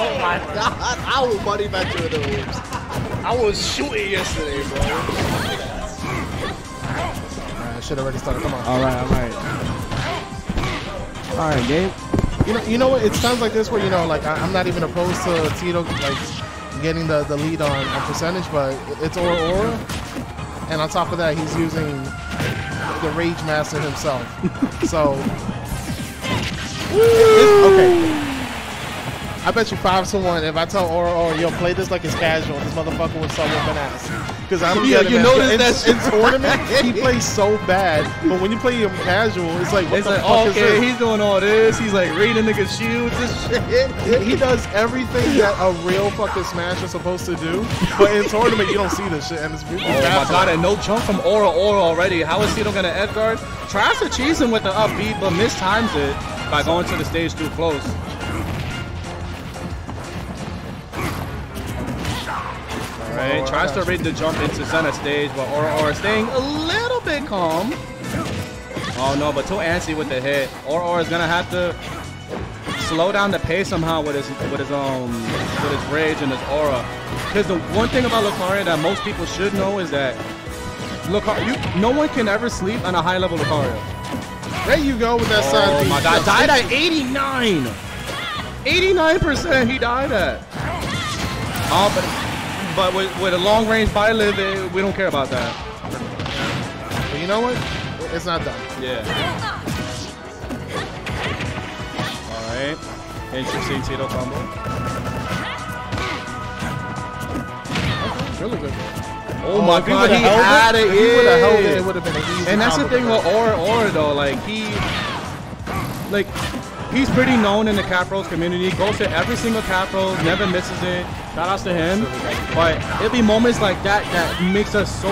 Oh my god, I will money back to the hoops. I was shooting yesterday, bro. I should already started. Come on. All right, all right. All right, game. You know, you know what? It's times like this where you know, like I, I'm not even opposed to Tito like getting the, the lead on, on percentage, but it's Aura Ora, and on top of that, he's using the Rage Master himself. so, it- okay. I bet you five to one if I tell Aura Ora, oh, yo, play this like it's casual, this motherfucker would start whooping ass. Because I don't Yeah, you man. noticed in, that in tournament, he plays so bad, but when you play him casual, it's like, what It's the like, fuck is okay, this? he's doing all this. He's like reading niggas' shields and shit. he does everything that a real fucking Smash is supposed to do, but in tournament you don't see this shit, and it's really Oh my god, and no jump from Aura Ora already. How is Tito gonna edge guard? Tries to cheese him with the up B, but mistimes it by going to the stage too close. Alright, tries to read the jump into center stage, but Aura Ora is staying a little bit calm. Oh no, but too antsy with the hit. Aura Ora is gonna have to slow down the pace somehow with his with his um with his rage and his aura. Because the one thing about Lucario that most people should know is that Lucario, you, no one can ever sleep on a high level Lucario. There you go with that side Oh my god, died at 89! 89% he died at. Oh, but but with, with a long range Byleth, eh, we don't care about that. But you know what? It's not done. Yeah. Alright. Interesting Tito combo. Really good. Oh, my god, he had it. If he would have held it, it would have been an easy. And that's the thing with him. Aura Ora though, like he like he's pretty known in the Cap Bros community, goes to every single Cap Bros, never misses it. Shout outs to him. But it'll be moments like that that makes us so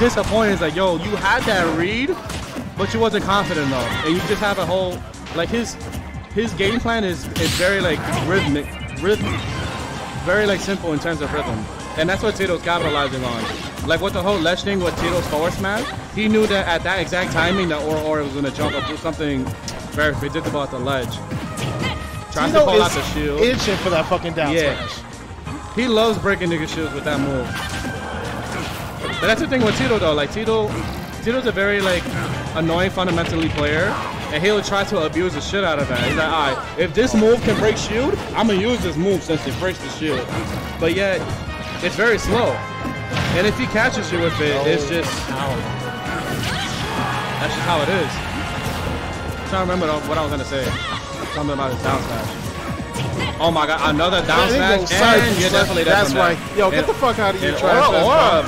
disappointed. It's like, yo, you had that read, but you wasn't confident enough. And you just have a whole like his his game plan is is very like rhythmic rhythm very like simple in terms of rhythm. And that's what Tito's capitalizing on. Like with the whole ledge thing with Tito's forward smash, he knew that at that exact timing that Aura Ora was gonna jump up do something very predictable at the ledge. Tries to Tito call out the shield. itching for that fucking down Yeah. smash. He loves breaking nigga shields with that move. But that's the thing with Tito though. Like Tito, Tito's a very like annoying fundamentally player, and he'll try to abuse the shit out of that. He's like, all right, if this move can break shield, I'm gonna use this move since it breaks the shield. But yet, it's very slow. And if he catches you with it, it's just that's just how it is. I'm trying to remember what I was gonna say. Something about his down smash. Oh my god, another down There you smash. go, side and you're definitely That's from right. that. Yo, get And- the fuck out of here, and trash. Aura, uh, Aura,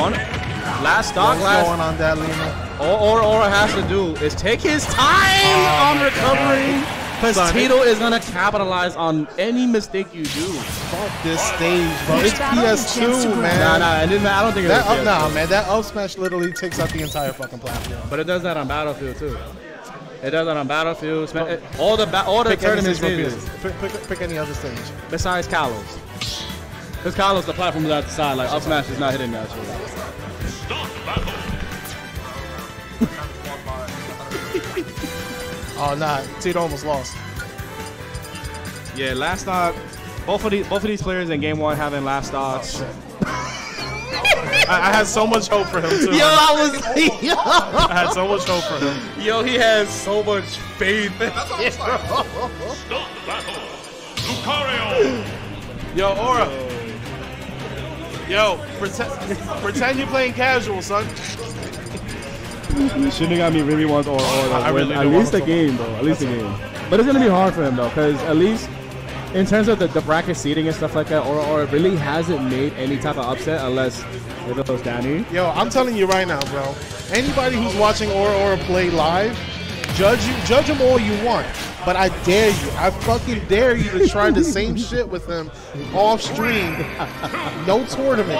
one last stock, What's going on, that Lena? all Aura Ora has to do is take his time oh on recovering. Because Tito is gonna capitalize on any mistake you do. Fuck this stage, bro. It's PS2, man. Nah, nah, and then I don't think it That was up, fair. Oh, nah, man. That up smash literally takes out the entire fucking platform. But it does that on Battlefield too. It does that on Battlefield. Sma- it- uh, All the ba- all the Pick any tournament pick, pick, pick any other stage. besides Kalos. Because Kalos, the platform is out the side. Like up smash is not hitting that shit. Oh, nah. Tito almost lost. Yeah, last stock. Both of these both of these players in game one having last stocks. Oh, I, I had so much hope for him, too. Yo, I was yo, I had so much hope for him. yo, he has so much faith. Stop the battle, Lucario. Yo, Aura. Yo, pretend, pretend you're playing casual, son. Shinigami really wants or, or I win really at least want the him to- game though. At least a game. But it's gonna be hard for him though, because at least in terms of the, the bracket seating and stuff like that, or or really hasn't made any type of upset unless it goes Danny. Yo, I'm telling you right now, bro. Anybody who's watching Aura Ora play live, judge you, judge him all you want. But I dare you, I fucking dare you to try the same shit with him off stream, no tournament,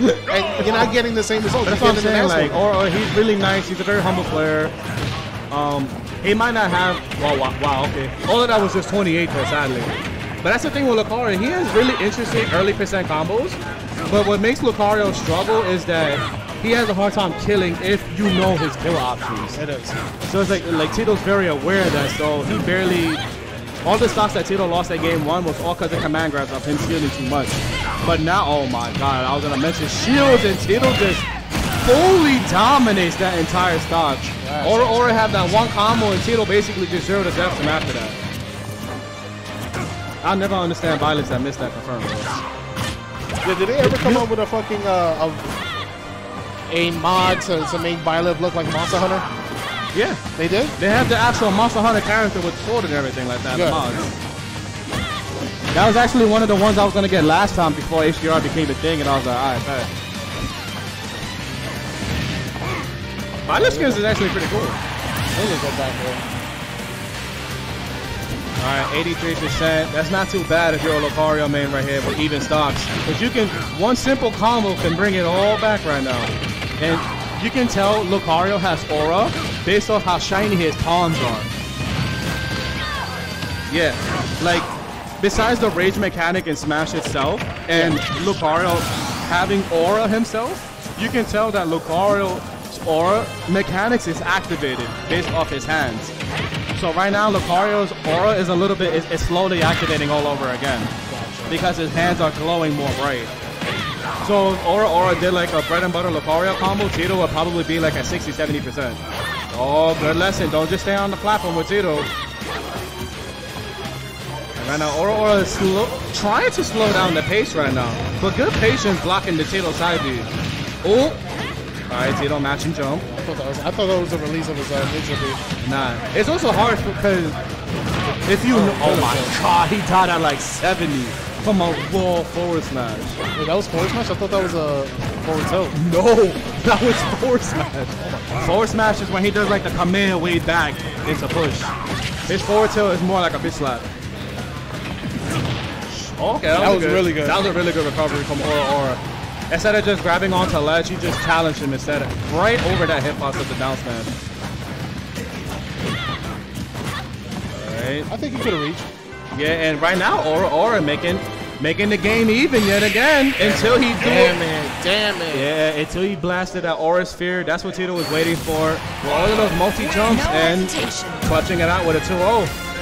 and you're not getting the same results. That's what I'm saying. Like, or, or he's really nice. He's a very humble player. Um, he might not have. Wow, wow, wow. Okay, all of that was just 28 though, sadly. But that's the thing with Lucario. He has really interesting early percent combos. But what makes Lucario struggle is that he has a hard time killing if you know his kill options. It is. So it's like like Tito's very aware of that, so he barely all the stocks that Tito lost at game one was all because of command grabs of him shielding too much. But now, oh my god, I was gonna mention shields and Tito just fully dominates that entire stock. Or or have that one combo and Tito basically just zero to death him after that. I'll never understand Byleth's that missed that confirm. Yeah, did they ever come up with a fucking uh, a, a mod to, to make Byleth look like Monster Hunter? Yeah, They did. they have the actual Monster Hunter character with sword and everything like that. Good. mods. That was actually one of the ones I was gonna get last time before HDR became a thing, and I was like, alright, bet. Byleth's skins is actually pretty cool. They look good back there. All right, 83%. That's not too bad if you're a Lucario main right here with even stocks. But you can, one simple combo can bring it all back right now. And you can tell Lucario has aura based off how shiny his palms are. Yeah, like, besides the rage mechanic in Smash itself, and Lucario having aura himself, you can tell that Lucario's aura mechanics is activated based off his hands. So right now, Lucario's aura is a little bit, is slowly activating all over again. Because his hands are glowing more bright. So if Aura Ora did like a bread and butter Lucario combo, Tito would probably be like at 60, 70%. Oh, good lesson. Don't just stay on the platform with Tito. And right now, Aura Ora is slow, trying to slow down the pace right now. But good patience blocking the Tito side B. Oh! Alright, Tito matching jump. I thought that was, I thought that was a release of his uh, ninja beat. Nah, it's also hard because if you know, oh my god, he died at like 70 from a raw forward smash. Wait, that was forward smash. I thought that was a forward tilt. No, that was forward smash. Forward smash is when he does like the command way back into push. His forward tilt is more like a bitch slap. Okay, that, That was really good. That was a really good recovery from Aura Ora. Instead of just grabbing onto ledge, he just challenged him instead of right over that hitbox of the down smash. Alright. I think he could have reached. Yeah, and right now Aura Ora making making the game even yet again until he do Damn it! Damn it! Yeah, until he blasted that Aura Sphere. That's what Tito was waiting for. For all of those multi jumps No and clutching it out with a 2-0.